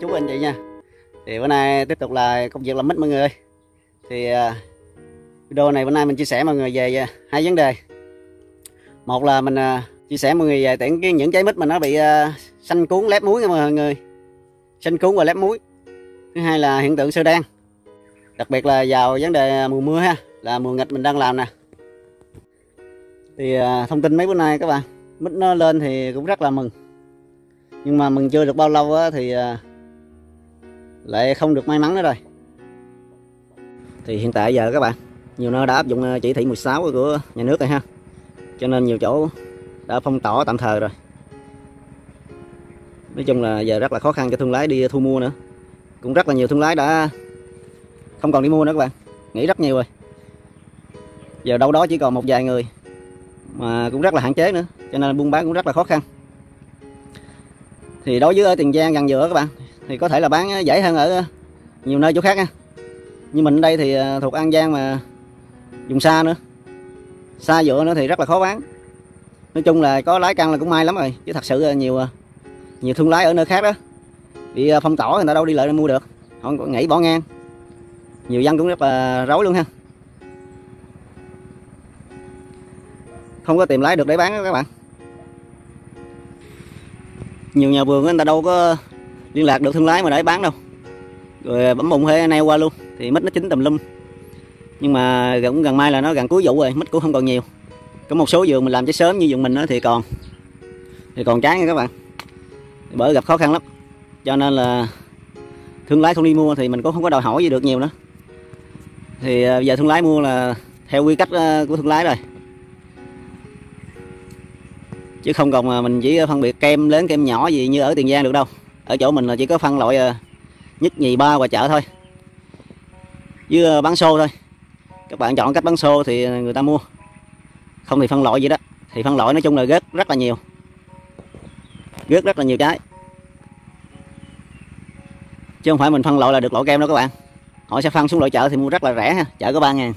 chú anh chị nha. Thì bữa nay tiếp tục là công việc làm mít mọi người thì à, video này bữa nay mình chia sẻ mọi người về à, hai vấn đề. Một là mình à, chia sẻ mọi người về tiện cái những trái mít mà nó bị xanh cuốn lép muối nha mọi người. Xanh cuốn và lép muối. Thứ hai là hiện tượng sơ đen đặc biệt là vào vấn đề mùa mưa ha là mùa nghịch mình đang làm nè. Thì thông tin mấy bữa nay các bạn mít nó lên thì cũng rất là mừng. Nhưng mà mừng chưa được bao lâu á, thì lại không được may mắn nữa rồi. Thì hiện tại giờ các bạn, nhiều nơi đã áp dụng ờ, chỉ thị 16 của nhà nước rồi ha. Cho nên nhiều chỗ đã phong tỏa tạm thời rồi. Nói chung là giờ rất là khó khăn cho thương lái đi thu mua nữa. Cũng rất là nhiều thương lái đã không còn đi mua nữa các bạn. Nghỉ rất nhiều rồi. Giờ đâu đó chỉ còn một vài người mà cũng rất là hạn chế nữa. Cho nên buôn bán cũng rất là khó khăn. Thì đối với ở tiền giang gần giữa các bạn thì có thể là bán ờ, dễ hơn ở ờ, nhiều nơi chỗ khác nha. Như mình ở đây thì ờ, thuộc an giang mà dùng xa nữa. Xa dựa nữa thì rất là khó bán. Nói chung là có lái căng là cũng may lắm rồi, chứ thật sự nhiều nhiều thương lái ở nơi khác đó bị phong tỏa người ta đâu đi lại mua được. Họ nghĩ bỏ ngang. Nhiều dân cũng rất là rối luôn ha. Không có tìm lái được để bán đó các bạn. Nhiều nhà vườn người ta đâu có liên lạc được thương lái mà để bán đâu. Rồi à, bấm bụng hay nay qua luôn. Thì mít nó chín tầm lum. Nhưng mà cũng gần mai là nó gần cuối vụ rồi, mít cũng không còn nhiều. Có một số vườn mình làm trái sớm như vườn mình đó thì còn. Thì còn trái nha các bạn. Bởi gặp khó khăn lắm. Cho nên là thương lái không đi mua thì mình cũng không có đòi hỏi gì được nhiều nữa. Thì à, giờ thương lái mua là theo quy cách à, của thương lái rồi. Chứ không còn mà mình chỉ phân biệt kem lớn, kem nhỏ gì như ở tiền giang được đâu ở chỗ mình là chỉ có phân loại ờ, nhất nhì ba và chợ thôi. Với ờ, bán xô thôi. Các bạn chọn cách bán xô thì người ta mua. Không thì phân loại vậy đó. Thì phân loại nói chung là rớt rất là nhiều. Rớt rất là nhiều trái. Chứ không phải mình phân loại là được loại kem đâu các bạn. Họ sẽ phân xuống loại chợ thì mua rất là rẻ ha. Chợ có ba ngàn.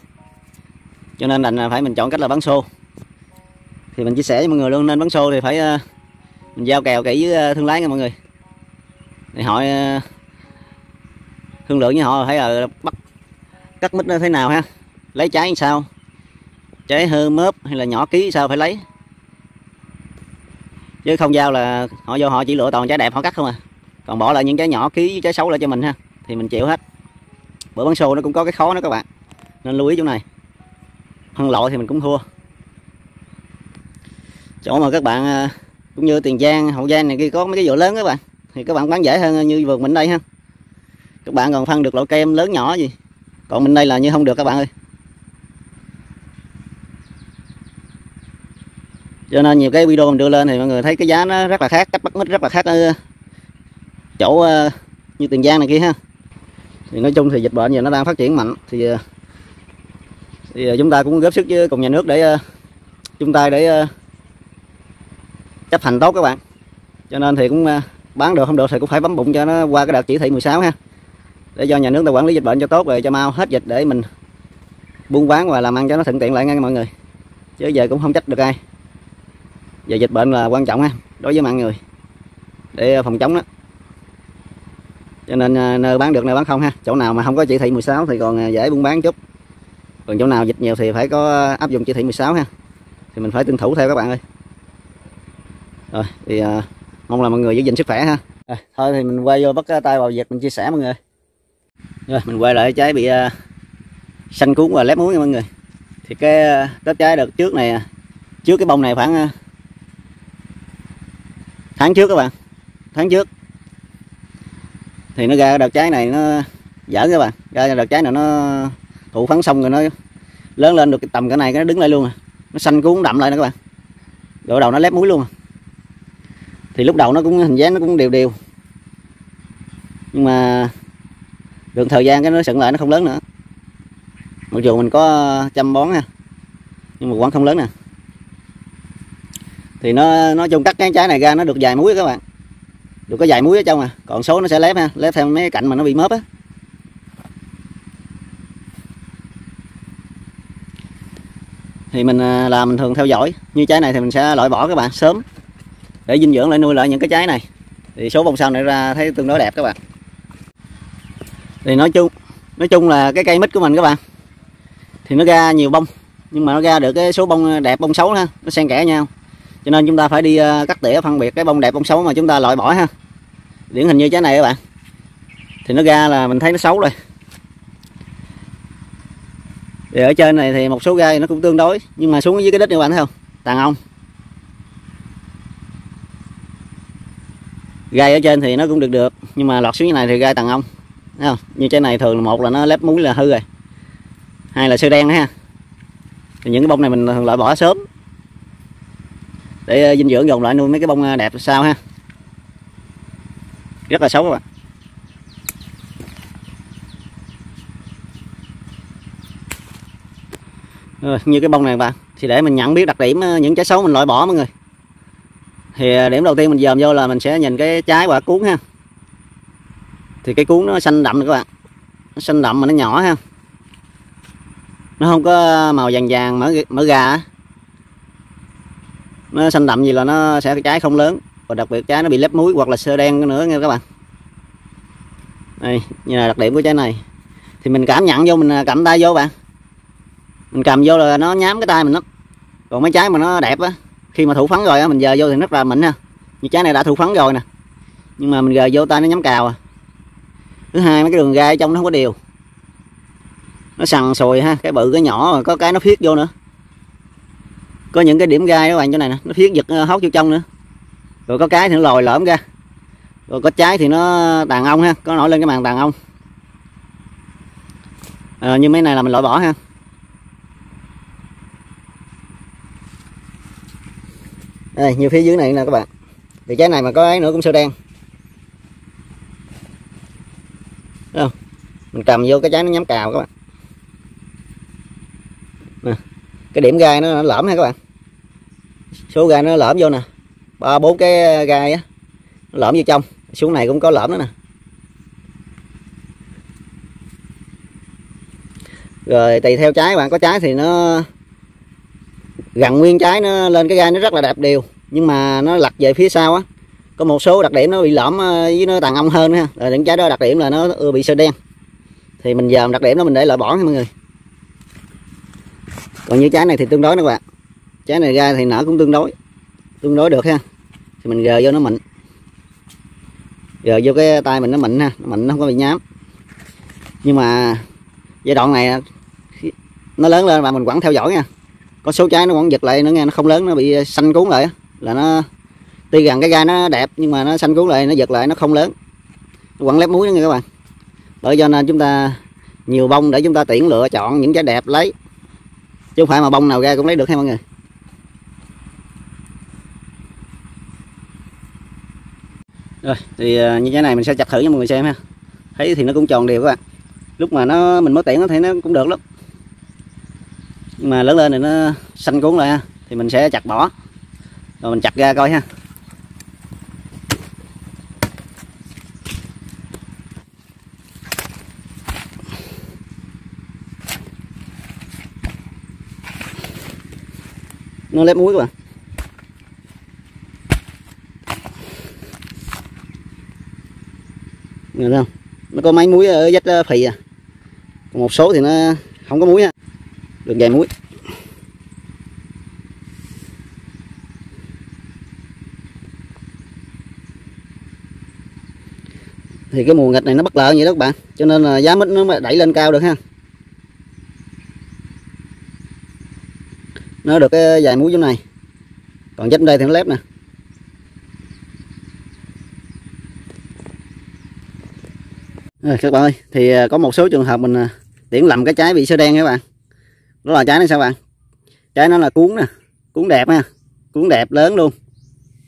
Cho nên đành phải mình chọn cách là bán xô. Thì mình chia sẻ với mọi người luôn, nên bán xô thì phải ờ, mình giao kèo kỹ với thương lái nha mọi người thì hỏi ờ, thương lượng với họ thấy là bắt, cắt mít nó thế nào ha? Lấy trái như sao? Trái hơ mớp hay là nhỏ ký sao phải lấy? Chứ không giao là họ vô họ chỉ lựa toàn trái đẹp họ cắt không à. Còn bỏ lại những trái nhỏ ký trái xấu lại cho mình ha, thì mình chịu hết. Bữa bán xô nó cũng có cái khó đó các bạn, nên lưu ý chỗ này. Hơn lội thì mình cũng thua. Chỗ mà các bạn ờ, cũng như tiền giang, hậu giang này kia có mấy cái vựa lớn các bạn thì các bạn bán dễ hơn như vườn mình đây ha. Các bạn còn phân được loại kem lớn nhỏ gì. Còn mình đây là như không được các bạn ơi. Cho nên nhiều cái video mình đưa lên thì mọi người thấy cái giá nó rất là khác, cách bắt mít rất là khác ở chỗ ờ, như tiền giang này kia ha. Thì nói chung thì dịch bệnh giờ nó đang phát triển mạnh thì ờ, thì ờ, chúng ta cũng góp sức với cùng nhà nước để chung tay để chấp hành tốt các bạn. Cho nên thì cũng bán được không được thì cũng phải bấm bụng cho nó qua cái đợt chỉ thị 16 ha. Để cho nhà nước ta quản lý dịch bệnh cho tốt rồi cho mau hết dịch để mình buôn bán và làm ăn cho nó thuận tiện lại nha mọi người. Chứ giờ cũng không trách được ai. Giờ dịch bệnh là quan trọng ha đối với mọi người. Để ờ, phòng chống đó. Cho nên ờ, nơi bán được nơi bán không ha. Chỗ nào mà không có chỉ thị 16 thì còn ờ, dễ buôn bán chút. Còn chỗ nào dịch nhiều thì phải có áp dụng chỉ thị 16 ha. Thì mình phải tuân thủ theo các bạn ơi. Rồi thì uh, mong là mọi người giữ gìn sức khỏe ha. À, thôi thì mình quay vô bắt tay vào việc mình chia sẻ mọi người. Rồi mình quay lại trái bị uh, xanh cuốn và lép muối nha mọi người. Thì cái uh, trái đợt trước này à, trước cái bông này khoảng uh, tháng trước các bạn tháng trước. Thì nó ra đợt trái này nó dở các bạn. Ra đợt trái này nó thụ phấn xong rồi nó lớn lên được tầm cái này nó đứng lại luôn à. Nó xanh cuốn đậm lại nữa các bạn. Rồi đầu nó lép muối luôn à thì lúc đầu nó cũng, hình dáng nó cũng đều đều. Nhưng mà được thời gian cái nó sững lại nó không lớn nữa. Mặc dù mình có chăm bón ha nhưng mà vẫn không lớn nè. Thì nó, nói chung cắt cái trái này ra nó được dài muối các bạn. Được có dài muối ở trong à còn số nó sẽ lép ha, lép theo mấy cạnh mà nó bị mớp á. Thì mình à, làm mình thường theo dõi. Như trái này thì mình sẽ loại bỏ các bạn sớm để dinh dưỡng lại nuôi lại những cái trái này. Thì số bông sau này ra thấy tương đối đẹp các bạn. Thì nói chung nói chung là cái cây mít của mình các bạn, thì nó ra nhiều bông, nhưng mà nó ra được cái số bông đẹp bông xấu ha, nó xen kẽ nhau. Cho nên chúng ta phải đi ờ, cắt tỉa phân biệt cái bông đẹp bông xấu mà chúng ta loại bỏ ha. Điển hình như trái này các bạn, thì nó ra là mình thấy nó xấu rồi. Thì ở trên này thì một số gai nó cũng tương đối, nhưng mà xuống dưới cái đít các bạn thấy không? Tàn ong. Gai ở trên thì nó cũng được được nhưng mà lọt xuống như này thì gai tầng ong thấy không? Như trái này thường là một là nó lép muối là hư rồi. Hai là sơ đen ha. Thì những cái bông này mình thường loại bỏ sớm. Để ờ, dinh dưỡng dồn lại nuôi mấy cái bông ờ, đẹp sao ha. Rất là xấu các bạn. Rồi, như cái bông này bạn thì để mình nhận biết đặc điểm ờ, những trái xấu mình loại bỏ mọi người thì à, điểm đầu tiên mình dòm vô là mình sẽ nhìn cái trái quả cuốn ha. Thì cái cuốn nó xanh đậm các bạn. Nó xanh đậm mà nó nhỏ ha. Nó không có màu vàng vàng, mỡ mỡ gà nó xanh đậm gì là nó sẽ, cái trái không lớn. Và đặc biệt trái nó bị lép muối hoặc là sơ đen nữa nha các bạn. Đây, như là đặc điểm của trái này. Thì mình cảm nhận vô, mình à, cầm tay vô bạn. Mình cầm vô là nó nhám cái tay mình lắm. Còn mấy trái mà nó đẹp á khi mà thủ phấn rồi á mình giờ vô thì rất là mịn ha. Như trái này đã thủ phấn rồi nè. Nhưng mà mình giờ vô tay nó nhắm cào à. Thứ hai mấy cái đường gai trong nó không có đều. Nó sằn sùi ha cái bự cái nhỏ rồi có cái nó phiết vô nữa. Có những cái điểm gai các bạn chỗ này nè nó phiết giật ờ, hốc hốt vô trong nữa. Rồi có cái thì nó lòi lõm ra. Rồi có trái thì nó tàn ong ha có nổi lên cái màn tàn ong. À, như mấy này là mình loại bỏ ha. Đây như phía dưới này nè các bạn. Thì trái này mà có ấy nữa cũng sơ đen. Thấy không? Mình cầm vô cái trái nó nhắm cào các bạn. Nè cái điểm gai nó, nó lõm ha các bạn. Số gai nó lõm vô nè. Ba bốn cái gai á nó lõm vô trong. Xuống này cũng có lõm nữa nè. Rồi tùy theo trái bạn. Có trái thì nó gần nguyên trái nó lên cái gai nó rất là đẹp đều, nhưng mà nó lật về phía sau á, có một số đặc điểm nó bị lõm ờ, với nó tàn ong hơn ha. Là những trái đó đặc điểm là nó bị sơ đen. Thì mình dòm đặc điểm đó mình để loại bỏ nha mọi người. Còn như trái này thì tương đối nè các bạn. Trái này ra thì nở cũng tương đối tương đối được ha. Thì mình gờ vô nó mịn. Gờ vô cái tay mình nó mịn ha, nó mịn nó không có bị nhám. Nhưng mà giai đoạn này nó lớn lên và mình vẫn theo dõi nha có số trái nó vẫn giật lại nữa nghe, nó không lớn, nó bị ờ, xanh cuốn lại là nó, tuy rằng cái gai nó đẹp nhưng mà nó xanh cuốn lại, nó giật lại, nó không lớn. Nó vẫn lép muối đó nghe các bạn. Bởi cho nên chúng ta, nhiều bông để chúng ta tuyển lựa chọn những trái đẹp lấy. Chứ không phải mà bông nào ra cũng lấy được hay mọi người? Rồi, thì ờ, như cái này mình sẽ chặt thử cho mọi người xem ha. Thấy thì nó cũng tròn đều các bạn. Lúc mà nó mình mới tiễn nó nó cũng được lắm mà lớn lên thì nó xanh cuốn lại ha, thì mình sẽ chặt bỏ. Rồi mình chặt ra coi ha. Nó lép muối các bạn Nhìn không? Nó có mấy muối ở vách ờ, phì à. Còn một số thì nó không có muối ha được vài muối thì cái mùa nghịch này nó bất lợi vậy đó các bạn. Cho nên là giá mít nó đẩy lên cao được ha. Nó được cái dài muối chỗ này. Còn dách đây thì nó lép nè. Các bạn ơi, thì à, có một số trường hợp mình à, tiễn lầm cái trái bị sơ đen các bạn đó là trái này sao bạn? Trái nó là cuốn nè, cuốn đẹp ha, cuốn đẹp lớn luôn.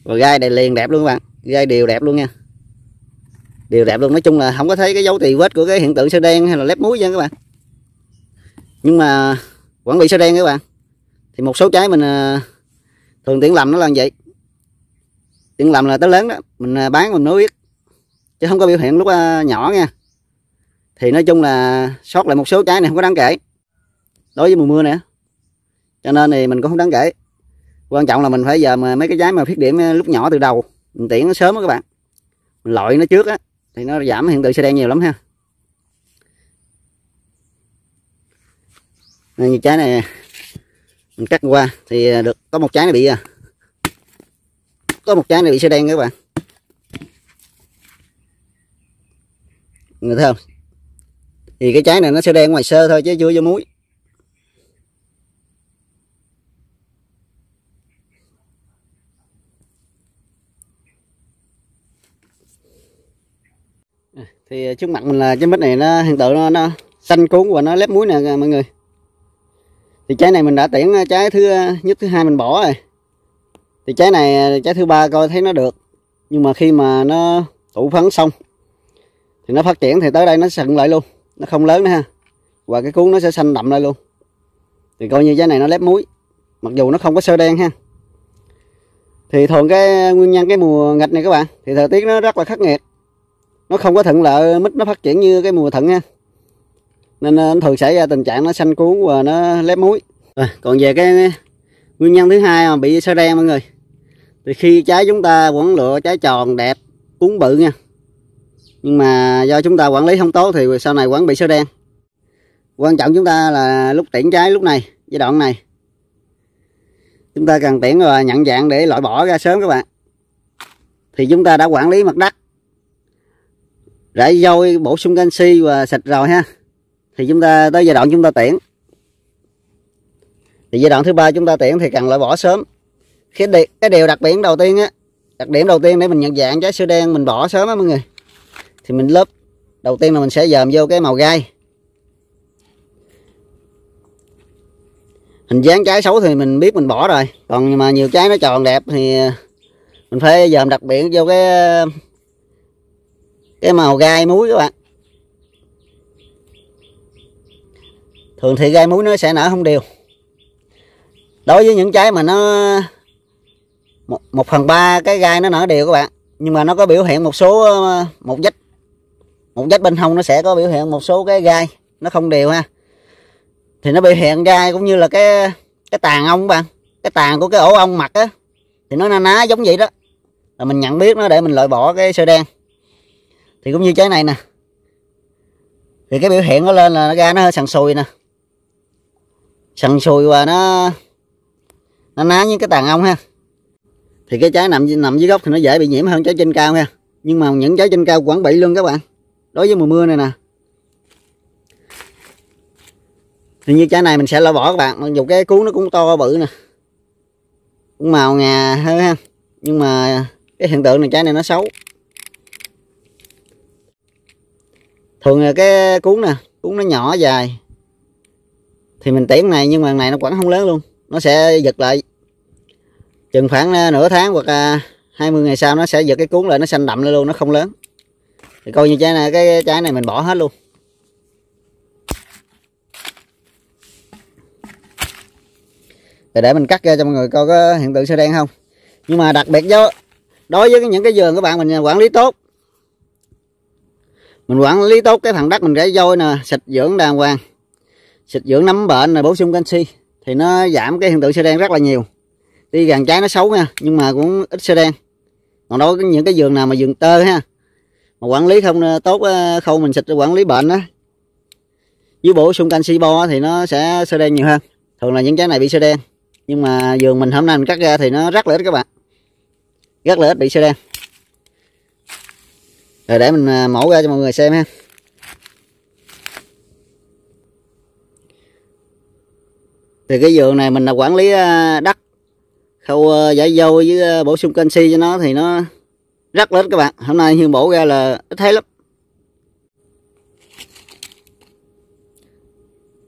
Rồi gai đầy liền đẹp luôn các bạn, gai đều đẹp luôn nha. Đều đẹp luôn, nói chung là không có thấy cái dấu tì vết của cái hiện tượng sơ đen hay là lép muối nha các bạn. Nhưng mà quản bị sơ đen các bạn, thì một số trái mình à, thường tiện lầm nó là như vậy. Tiện lầm là tới lớn đó, mình à, bán mình mới biết, chứ không có biểu hiện lúc à, nhỏ nha. Thì nói chung là sót lại một số trái này không có đáng kể đối với mùa mưa nè. Cho nên thì mình cũng không đáng kể. Quan trọng là mình phải giờ mà mấy cái trái mà phát điểm eh, lúc nhỏ từ đầu, mình tiễn nó sớm đó các bạn. Mình loại nó trước á, thì nó giảm hiện tượng xe đen nhiều lắm ha. Nên như trái này, mình cắt qua thì eh, được, có một trái này bị à, có một trái này bị xe đen các bạn. Người thấy không? Thì cái trái này nó sẽ đen ngoài sơ thôi chứ chưa vô muối. Thì ờ, trước mặt mình là cái mít này nó hiện tượng nó, nó xanh cuốn và nó lép muối nè mọi người. Thì trái này mình đã tiễn ờ, trái thứ ờ, nhất thứ hai mình bỏ rồi. Thì trái này trái thứ ba coi thấy nó được nhưng mà khi mà nó tủ phấn xong thì nó phát triển thì tới đây nó sận lại luôn nó không lớn nữa ha và cái cuốn nó sẽ xanh đậm lại luôn. Thì coi như trái này nó lép muối mặc dù nó không có sơ đen ha. Thì thường cái nguyên nhân cái mùa nghịch này các bạn thì thời tiết nó rất là khắc nghiệt nó không có thuận lợi mít nó phát triển như cái mùa thuận ha nên ờ, nó thường xảy ra tình trạng nó xanh cuốn và nó lép muối. À, còn về cái nguyên nhân thứ hai mà bị sơ đen mọi người thì khi trái chúng ta vẫn lựa trái tròn đẹp cuốn bự nha. Nhưng mà do chúng ta quản lý không tốt thì sau này quán bị sơ đen quan trọng chúng ta là lúc tiễn trái lúc này giai đoạn này. Chúng ta cần tiễn và nhận dạng để loại bỏ ra sớm các bạn. Thì chúng ta đã quản lý mặt đất rải vôi bổ sung canxi và sạch rồi ha. Thì chúng ta tới giai đoạn chúng ta tiễn thì giai đoạn thứ ba chúng ta tiễn thì cần loại bỏ sớm. Cái, điều, cái điều đặc biệt đầu tiên á đặc điểm đầu tiên để mình nhận dạng trái sữa đen mình bỏ sớm á mọi người. Thì mình lớp đầu tiên là mình sẽ dòm vô cái màu gai. Hình dáng trái xấu thì mình biết mình bỏ rồi. Còn mà nhiều trái nó tròn đẹp thì mình phải dòm đặc biệt vô cái cái màu gai muối các bạn. Thường thì gai muối nó sẽ nở không đều. Đối với những trái mà nó một, một phần ba cái gai nó nở đều các bạn. Nhưng mà nó có biểu hiện một số ờ, một vách một vách bên hông nó sẽ có biểu hiện một số cái gai nó không đều ha. Thì nó biểu hiện gai cũng như là cái cái tàn ong bạn. Cái tàn của cái ổ ong mặt á thì nó na ná giống vậy đó. Là mình nhận biết nó để mình loại bỏ cái sơ đen thì cũng như trái này nè. Thì cái biểu hiện nó lên là nó ra nó hơi sần sùi nè. Sần sùi và nó nó ná như cái tàn ong ha. Thì cái trái nằm nằm dưới gốc thì nó dễ bị nhiễm hơn trái trên cao ha. Nhưng mà những trái trên cao vẫn bị luôn các bạn. Đối với mùa mưa này nè. Thì như trái này mình sẽ loại bỏ các bạn. Mặc dù cái cuốn nó cũng to bự nè. Cũng màu ngà hơn ha. Nhưng mà cái hiện tượng này trái này nó xấu. Thường là cái cuốn nè, cuốn nó nhỏ dài. Thì mình tiễn này nhưng mà này nó quẳng không lớn luôn, nó sẽ giật lại. Chừng khoảng à, nửa tháng hoặc à, 20 ngày sau nó sẽ giật cái cuốn lại, nó xanh đậm lên luôn, nó không lớn. Thì coi như trái này, cái trái này mình bỏ hết luôn. Để để mình cắt ra cho mọi người coi có hiện tượng sơ đen không. Nhưng mà đặc biệt do, đối với những cái vườn các bạn mình quản lý tốt mình quản lý tốt cái phần đất, mình rễ dôi nè, xịt dưỡng đàng hoàng. Xịt dưỡng nấm bệnh này bổ sung canxi. Thì nó giảm cái hiện tượng sơ đen rất là nhiều. Tuy gần trái nó xấu nha, nhưng mà cũng ít sơ đen. Còn đối với những cái vườn nào mà vườn tơ ha, mà quản lý không ờ, tốt ờ, khâu mình xịt, quản lý bệnh á, với bổ sung canxi bo thì nó sẽ sơ đen nhiều hơn. Thường là những trái này bị sơ đen, nhưng mà vườn mình hôm nay mình cắt ra thì nó rất là ít các bạn. Rất là ít bị sơ đen rồi để mình à, mẫu mổ ra cho mọi người xem ha. Thì cái vườn này mình là quản lý à, đất. Khâu à, giải dâu với bổ sung canxi cho nó thì nó rất lớn các bạn. Hôm nay hiên bổ ra là ít thấy lắm.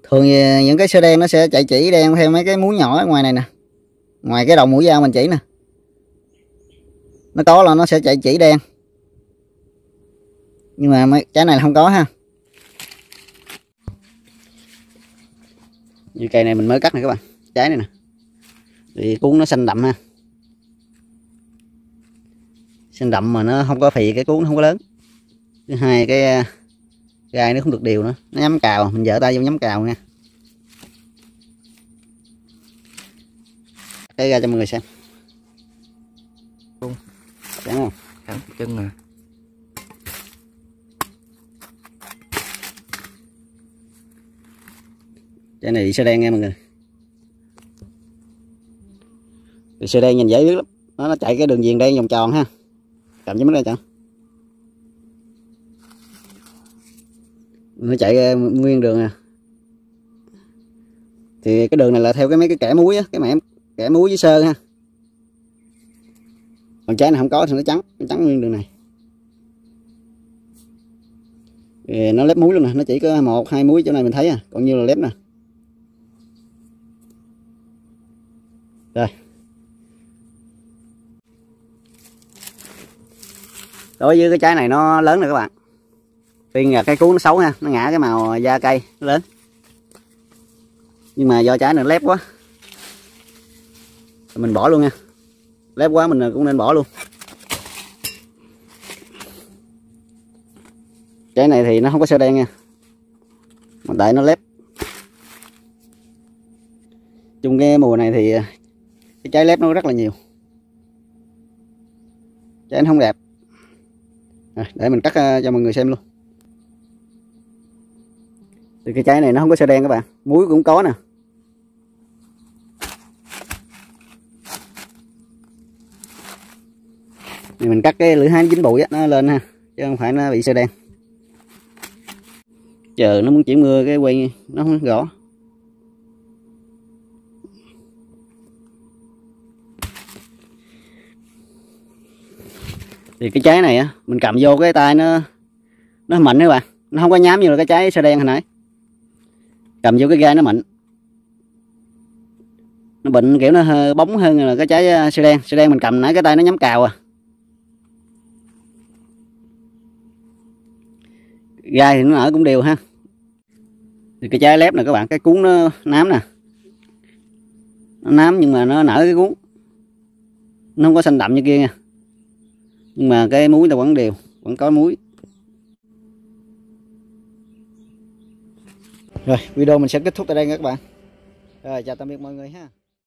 Thường những cái sơ đen nó sẽ chạy chỉ đen theo mấy cái muối nhỏ ở ngoài này nè. Ngoài cái đầu mũi dao mình chỉ nè. Nó có là nó sẽ chạy chỉ đen nhưng mà mấy trái này là không có ha. Như cây này mình mới cắt này các bạn. Trái này nè. Thì cuốn nó xanh đậm ha. Xanh đậm mà nó không có phì cái cuốn nó không có lớn. Thứ hai cái gai nó không được đều nữa. Nó nhắm cào mình dở tay vô nhắm cào nha. Cái ra cho mọi người xem. Đúng không? Chân nè trái này bị sơ đen nha mọi người. Bị sơ đen nhìn dễ biết lắm. Nó, nó chạy cái đường viền đen vòng tròn ha. Cầm cho mắt ra chẳng nó chạy ờ, nguyên đường nè thì cái đường này là theo cái mấy cái kẻ muối á cái mẻ kẻ muối với sơn ha. Còn trái này không có thì nó trắng nó trắng nguyên đường này. Thì nó lép muối luôn nè nó chỉ có một hai muối chỗ này mình thấy à. Còn như là lép nè. Đây. Đối với cái trái này nó lớn rồi các bạn. Tuy là cái cú nó xấu ha, nó ngã cái màu da cây, nó lớn. Nhưng mà do trái này lép quá. Mình bỏ luôn nha. Lép quá mình cũng nên bỏ luôn. Trái này thì nó không có sơ đen nha. Mà tại nó lép. Chung cái mùa này thì cái trái lép nó rất là nhiều. Trái nó không đẹp. À, để mình cắt uh, cho mọi người xem luôn. Thì cái trái này nó không có sơ đen các bạn. Muối cũng có nè. Thì mình cắt cái lưỡi hai dính bụi á nó lên ha chứ không phải nó bị sơ đen. Chờ nó muốn chuyển mưa cái quay nó không rõ thì cái trái này á mình cầm vô cái tay nó nó mạnh các bạn. Nó không có nhám như là cái trái sơ đen hồi nãy. Cầm vô cái gai nó mạnh nó bệnh kiểu nó hơi bóng hơn là cái trái à, ờ, sơ đen. Sơ đen mình cầm nãy cái tay nó nhắm cào à. Gai thì nó nở cũng đều ha. Thì cái trái lép này các bạn cái cuốn nó nám nè. Nó nám nhưng mà nó nở cái cuốn. Nó không có xanh đậm như kia nha nhưng mà cái muối là vẫn đều, vẫn có muối. Rồi, video mình sẽ kết thúc tại đây nha các bạn. Rồi, chào tạm biệt mọi người ha.